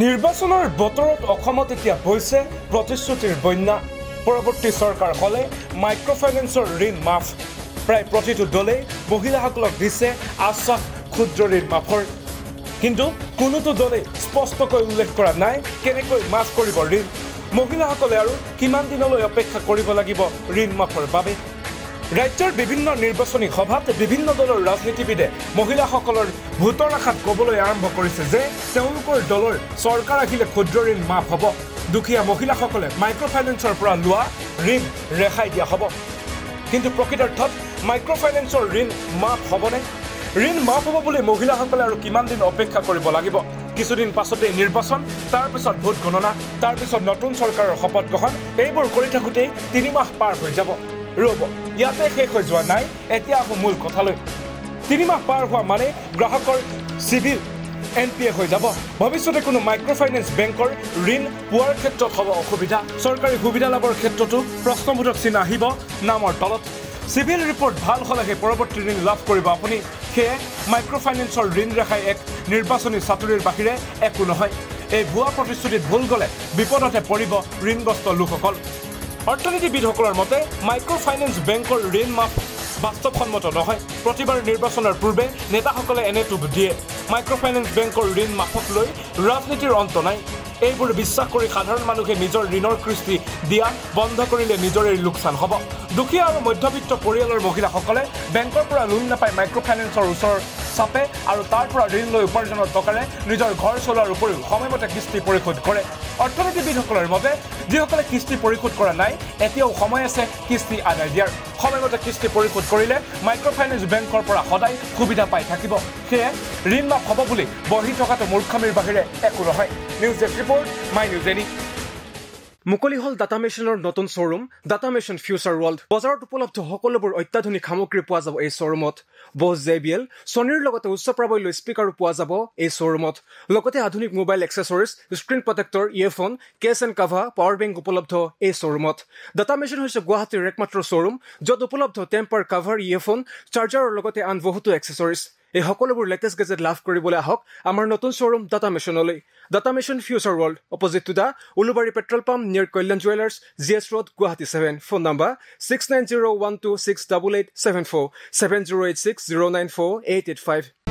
নিৰ্বাচনৰ বতৰত অসমত এতিয়া বৈছে প্ৰতিশ্ৰুতিৰ বন্যা। পৰৱৰ্তী চৰকাৰ হ'লে মাইক্ৰ' ফাইনেন্সৰ ঋণ মাফ। প্ৰায় প্ৰতিটো দলেই মহিলাসকলক দিছে আশ্বাস ক্ষুদ্ৰ ঋণ মাফৰ। কিন্তু কোনোটো দলেই স্পষ্টকৈ উল্লেখ কৰা নাই কেনেকৈ মাফ কৰিব ঋণ। মহিলাসকলে আৰু কিমান দিনলৈ অপেক্ষা কৰিব লাগিব ঋণ মাফৰ বাবে? ৰাজ্যৰ বিভিন্ন নিৰ্বাচনী সভাত বিভিন্ন দলৰ ৰাজনীতিবিদে মহিলাসকলৰ ভোটৰ আশাত ক'বলৈ আৰম্ভ কৰিছে যে তেওঁলোকৰ দলৰ চৰকাৰ আহিলে ক্ষুদ্ৰ ঋণ মাফ হ'ব। দুখীয়া মহিলাসকলে মাইক্ৰ' ফাইনেন্সৰ পৰা লোৱা ঋণ ৰেহাই দিয়া হ'ব। কিন্তু প্ৰকৃতাৰ্থত মাইক্ৰ' ফাইনেন্সৰ ঋণ মাফ হ'বনে? ঋণ মাফ হ'ব বুলি মহিলাসকলে আৰু কিমান দিন অপেক্ষা কৰিব লাগিব? কিছুদিন পাছতেই নিৰ্বাচন তাৰপিছত ভোট গণনা তাৰপিছত নতুন চৰকাৰৰ শপত গ্ৰহণ এইবোৰ কৰি থাকোঁতেই তিনিমাহ পাৰ হৈ যাব। ৰ'ব ইয়াতে শেষ হৈ যোৱা নাই এতিয়া আহোঁ মূল কথালৈ তিনিমাহ পাৰ হোৱা মানে গ্ৰাহকৰ চিভিল এন পি এ হৈ যাব। ভৱিষ্যতে কোনো মাইক্ৰ' ফাইনেন্স বেংকৰ ঋণ পোৱাৰ ক্ষেত্ৰত হ'ব অসুবিধা। চৰকাৰী সুবিধা লাভৰ ক্ষেত্ৰতো প্ৰশ্নবোধক চিন আহিব নামৰ তলত। চিভিল ৰিপৰ্ট ভাল হ'লেহে পৰৱৰ্তী ঋণ লাভ কৰিব আপুনি। সেয়ে মাইক্ৰ' ফাইনেন্সৰ ঋণ ৰেহাই এক নিৰ্বাচনী চাতুৰিৰ বাহিৰে একো নহয়। এই ভুৱা প্ৰতিশ্ৰুতিত ভুল গ'লে বিপদতে পৰিব ঋণগ্ৰস্ত লোকসকল। অৰ্থনীতিবিদসকলৰ মতে মাইক্ৰ' ফাইনেন্স বেংকৰ ঋণ মাফ বাস্তৱসন্মত নহয়। প্ৰতিবাৰ নিৰ্বাচনৰ পূৰ্বে নেতাসকলে এনে টোপ দিয়ে। মাইক্ৰ' ফাইনেন্স বেংকৰ ঋণ মাফক লৈ ৰাজনীতিৰ অন্ত নাই। এইবোৰ বিশ্বাস কৰি সাধাৰণ মানুহে নিজৰ ঋণৰ কৃষ্টি দিয়া বন্ধ কৰিলে নিজৰে লোকচান হ'ব। দুখীয়া আৰু মধ্যবিত্ত পৰিয়ালৰ মহিলাসকলে বেংকৰ পৰা লোন নাপায় মাইক্ৰ' ফাইনেন্সৰ ওচৰ চাপে আৰু তাৰ পৰা ঋণ লৈ উপাৰ্জনৰ টকাৰে নিজৰ ঘৰ চলোৱাৰ উপৰিও সময়মতে কিস্তি পৰিশোধ কৰে। অৰ্থনীতিবিদসকলৰ মতে যিসকলে কিস্তি পৰিশোধ কৰা নাই এতিয়াও সময় আছে কিস্তি আদায় দিয়াৰ। সময়মতে কিস্তি পৰিশোধ কৰিলে মাইক্ৰ' ফাইনেন্স বেংকৰ পৰা সদায় সুবিধা পাই থাকিব। সেয়ে ঋণ মাফ হ'ব বুলি বহি থকাটো মূৰ্খামীৰ বাহিৰে একো নহয়। News desk report my news any. মুকলি হ'ল ডাটা মেচিনৰ নতুন showroom data machine future world বজাৰত উপলব্ধ সকলোবোৰ অত্যাধুনিক সামগ্ৰী পোৱা যাব এই শ্ব'ৰুমত বছ জে বি এল ছনীৰ লগতে উচ্চ প্ৰাবল্য স্পীকাৰো পোৱা যাব এই শ্ব'ৰুমত লগতে আধুনিক mobile accessories screen protector earphone case and cover power bank উপলব্ধ এই শ্ব'ৰুমত ডাটা মেচিন হৈছে গুৱাহাটীৰ একমাত্ৰ শ্ব'ৰুম য'ত উপলব্ধ টেম্পাৰ কাভাৰ ইয়েৰফোন চাৰ্জাৰৰ লগতে আন বহুতো এক্সেচৰিজ এই সকলোবোৰ লেটেষ্ট গেজেট লাভ কৰিবলৈ আহক আমাৰ নতুন showroom data মেচিনলৈ data machine future world opposite to the Ulubari petrol pump near Kalyan jewellers G S road Guwahati seven phone number six nine zero' one two six double eight seven four seven zero' eight six zero' nine four eight eight five